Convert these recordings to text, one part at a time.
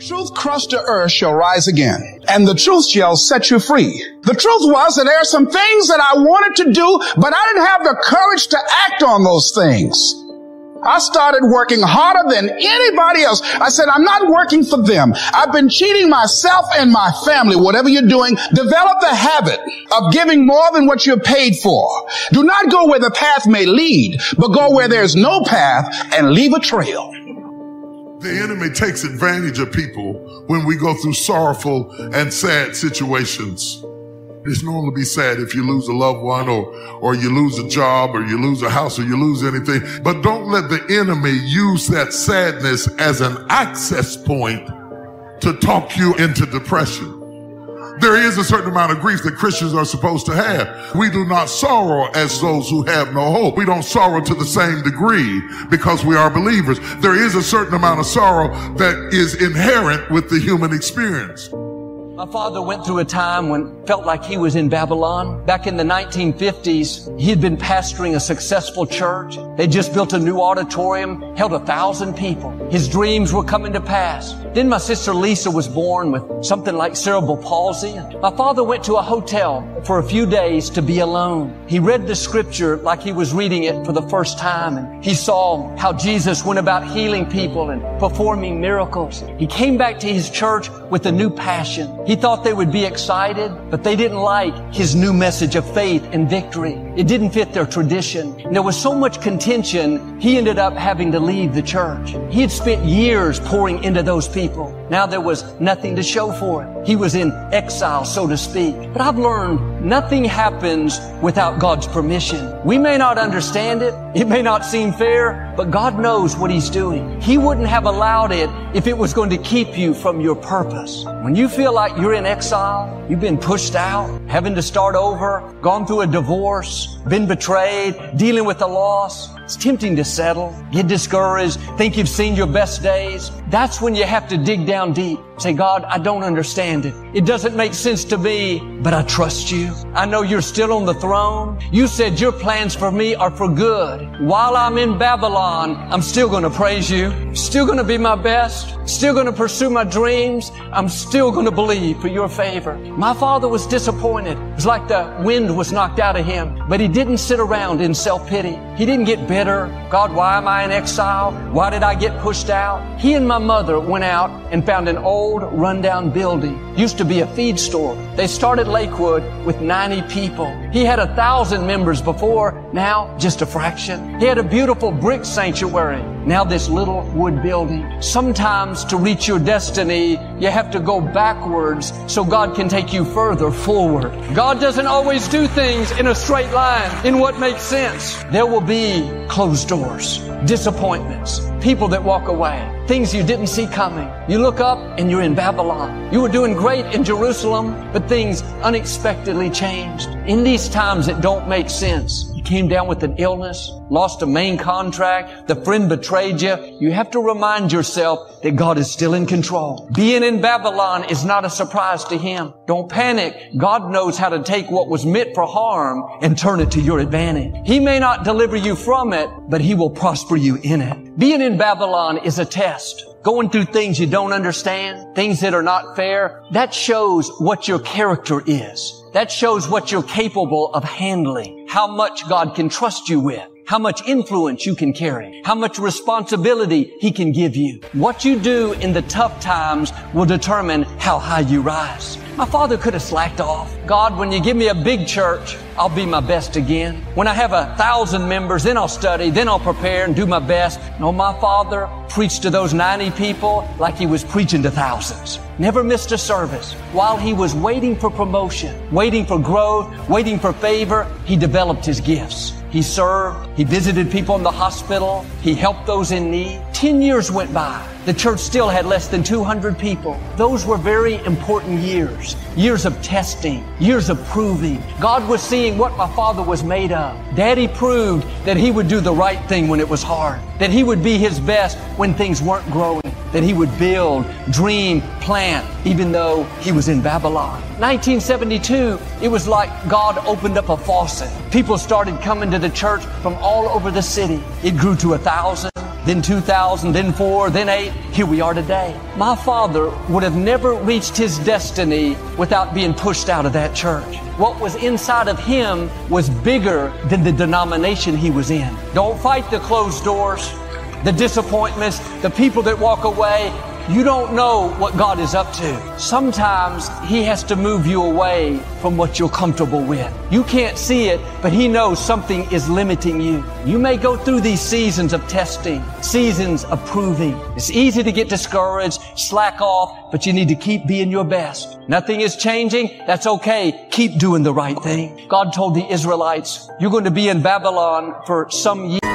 Truth crushed to earth shall rise again, and the truth shall set you free. The truth was that there are some things that I wanted to do, but I didn't have the courage to act on those things. I started working harder than anybody else. I said, I'm not working for them. I've been cheating myself and my family. Whatever you're doing, develop the habit of giving more than what you're paid for. Do not go where the path may lead, but go where there's no path and leave a trail. The enemy takes advantage of people when we go through sorrowful and sad situations. It's normal to be sad if you lose a loved one or, or you lose a job or you lose a house or you lose anything. But don't let the enemy use that sadness as an access point to talk you into depression. There is a certain amount of grief that Christians are supposed to have. We do not sorrow as those who have no hope. We don't sorrow to the same degree because we are believers. There is a certain amount of sorrow that is inherent with the human experience. My father went through a time when felt like he was in Babylon. Back in the 1950s, he had been pastoring a successful church. They just built a new auditorium, held a thousand people. His dreams were coming to pass. Then my sister Lisa was born with something like cerebral palsy. My father went to a hotel for a few days to be alone. He read the scripture like he was reading it for the first time and he saw how Jesus went about healing people and performing miracles. He came back to his church with a new passion. He thought they would be excited, but they didn't like his new message of faith and victory. It didn't fit their tradition. And there was so much contention, he ended up having to leave the church. He had spent years pouring into those people. Now there was nothing to show for it. He was in exile, so to speak. But I've learned nothing happens without God's permission. We may not understand it. It may not seem fair, but God knows what He's doing. He wouldn't have allowed it if it was going to keep you from your purpose. When you feel like you're in exile, you've been pushed out, having to start over, gone through a divorce, been betrayed, dealing with a loss, it's tempting to settle, get discouraged, think you've seen your best days. That's when you have to dig down deep. Say, God, I don't understand it. It doesn't make sense to me, but I trust you. I know you're still on the throne. You said your plans for me are for good. While I'm in Babylon, I'm still going to praise you. Still going to be my best. Still going to pursue my dreams. I'm still going to believe for your favor. My father was disappointed. It was like the wind was knocked out of him, but he didn't sit around in self-pity. He didn't get bitter. God, why am I in exile? Why did I get pushed out? He and my mother went out and found an old old rundown building. Used to be a feed store. They started Lakewood with 90 people. He had a thousand members before, now just a fraction. He had a beautiful brick sanctuary. Now this little wood building. Sometimes to reach your destiny, you have to go backwards so God can take you further forward. God doesn't always do things in a straight line, in what makes sense. There will be closed doors, disappointments, people that walk away, things you didn't see coming. You look up and you're in Babylon. You were doing great in Jerusalem, but things unexpectedly changed. In these times that don't make sense, came down with an illness, lost a main contract, the friend betrayed you. You have to remind yourself that God is still in control. Being in Babylon is not a surprise to Him. Don't panic. God knows how to take what was meant for harm and turn it to your advantage. He may not deliver you from it, but He will prosper you in it. Being in Babylon is a test going through things you don't understand, things that are not fair, that shows what your character is. That shows what you're capable of handling, how much God can trust you with how much influence you can carry, how much responsibility He can give you. What you do in the tough times will determine how high you rise. My father could have slacked off. God, when you give me a big church, I'll be my best again. When I have a thousand members, then I'll study, then I'll prepare and do my best. No, my father preached to those 90 people like he was preaching to thousands. Never missed a service. While he was waiting for promotion, waiting for growth, waiting for favor, he developed his gifts. He served. He visited people in the hospital. He helped those in need. Ten years went by. The church still had less than 200 people. Those were very important years. Years of testing. Years of proving. God was seeing what my father was made of. Daddy proved that he would do the right thing when it was hard. That he would be his best when things weren't growing. That he would build, dream, plant, even though he was in Babylon. 1972, it was like God opened up a faucet. People started coming to the church from all over the city. It grew to a thousand, then 2000, then 4, then 8. Here we are today. My father would have never reached his destiny without being pushed out of that church. What was inside of him was bigger than the denomination he was in. Don't fight the closed doors, the disappointments, the people that walk away. You don't know what God is up to. Sometimes He has to move you away from what you're comfortable with. You can't see it, but He knows something is limiting you. You may go through these seasons of testing, seasons of proving. It's easy to get discouraged, slack off, but you need to keep being your best. Nothing is changing. That's okay. Keep doing the right thing. God told the Israelites, you're going to be in Babylon for some years.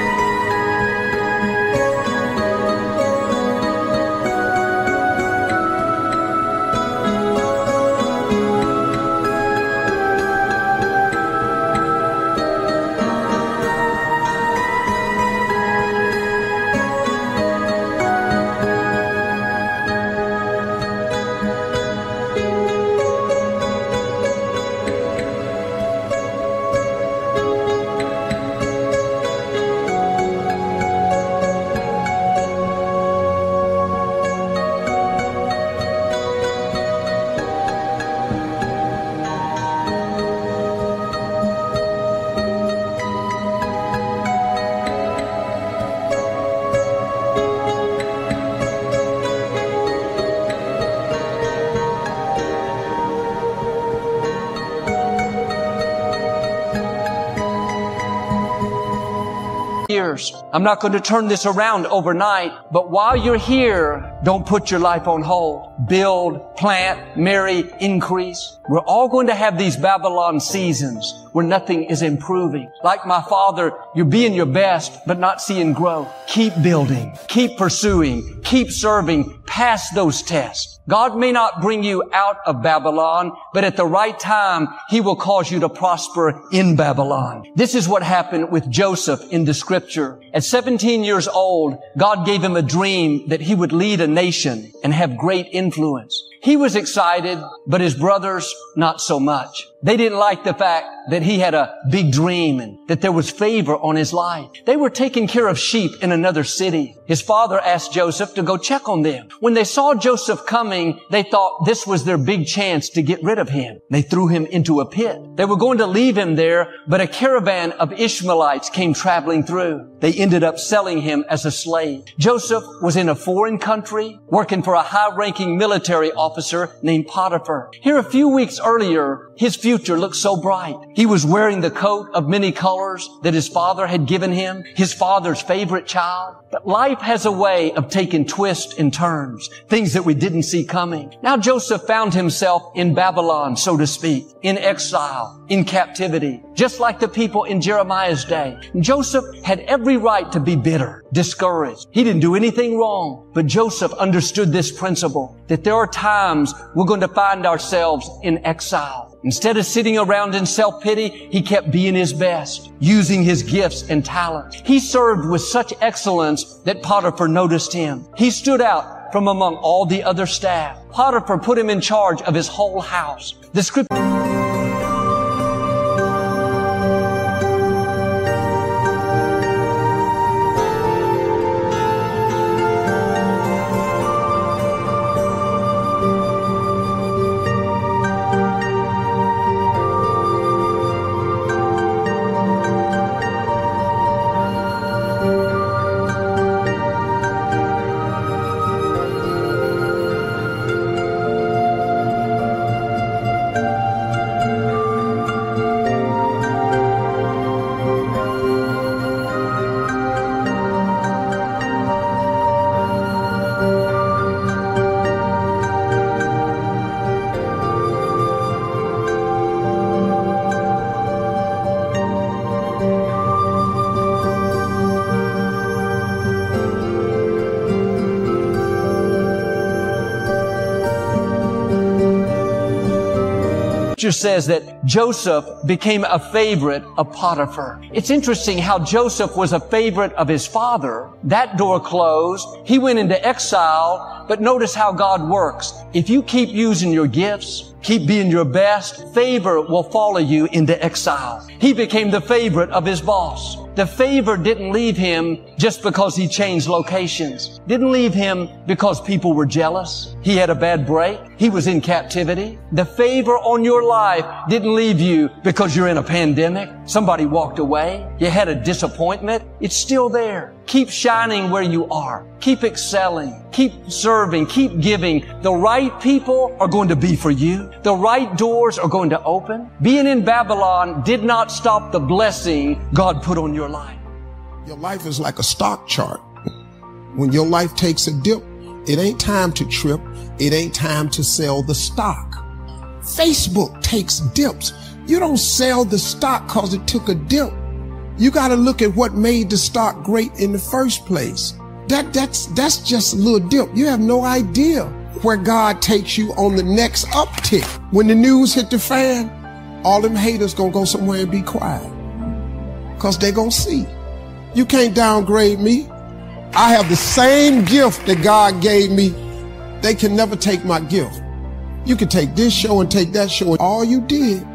Years. I'm not going to turn this around overnight, but while you're here, don't put your life on hold. Build, plant, marry, increase. We're all going to have these Babylon seasons where nothing is improving. Like my father, you're being your best, but not seeing growth. Keep building, keep pursuing, keep serving, pass those tests. God may not bring you out of Babylon, but at the right time, He will cause you to prosper in Babylon. This is what happened with Joseph in the scripture. At 17 years old, God gave him a dream that he would lead a nation and have great influence influence. He was excited, but his brothers, not so much. They didn't like the fact that he had a big dream and that there was favor on his life. They were taking care of sheep in another city. His father asked Joseph to go check on them. When they saw Joseph coming, they thought this was their big chance to get rid of him. They threw him into a pit. They were going to leave him there, but a caravan of Ishmaelites came traveling through. They ended up selling him as a slave. Joseph was in a foreign country, working for a high-ranking military officer named Potiphar. Here a few weeks earlier, his future looked so bright. He was wearing the coat of many colors that his father had given him, his father's favorite child. But life has a way of taking twists and turns, things that we didn't see coming. Now Joseph found himself in Babylon, so to speak, in exile, in captivity, just like the people in Jeremiah's day. Joseph had every right to be bitter, discouraged. He didn't do anything wrong, but Joseph understood this principle that there are times we're going to find ourselves in exile. Instead of sitting around in self-pity, he kept being his best, using his gifts and talents. He served with such excellence that Potiphar noticed him. He stood out from among all the other staff. Potiphar put him in charge of his whole house. The scripture scripture says that Joseph became a favorite of Potiphar. It's interesting how Joseph was a favorite of his father. That door closed. He went into exile, but notice how God works. If you keep using your gifts, keep being your best, favor will follow you into exile. He became the favorite of his boss. The favor didn't leave him just because he changed locations. Didn't leave him because people were jealous. He had a bad break. He was in captivity. The favor on your life didn't leave you because you're in a pandemic. Somebody walked away. You had a disappointment. It's still there. Keep shining where you are. Keep excelling. Keep serving. Keep giving. The right people are going to be for you. The right doors are going to open. Being in Babylon did not stop the blessing God put on your life. Your life is like a stock chart. When your life takes a dip, it ain't time to trip. It ain't time to sell the stock. Facebook takes dips. You don't sell the stock cause it took a dip. You got to look at what made the stock great in the first place. That, that's, that's just a little dip. You have no idea where God takes you on the next uptick. When the news hit the fan, all them haters gonna go somewhere and be quiet. Cause they gonna see. You can't downgrade me. I have the same gift that God gave me. They can never take my gift. You can take this show and take that show. All you did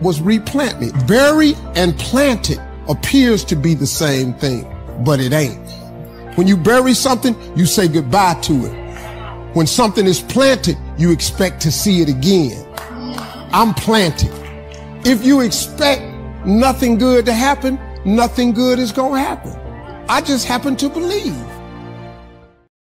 was replant me. Buried and planted appears to be the same thing, but it ain't. When you bury something, you say goodbye to it. When something is planted, you expect to see it again. I'm planted. If you expect nothing good to happen, nothing good is going to happen. I just happen to believe.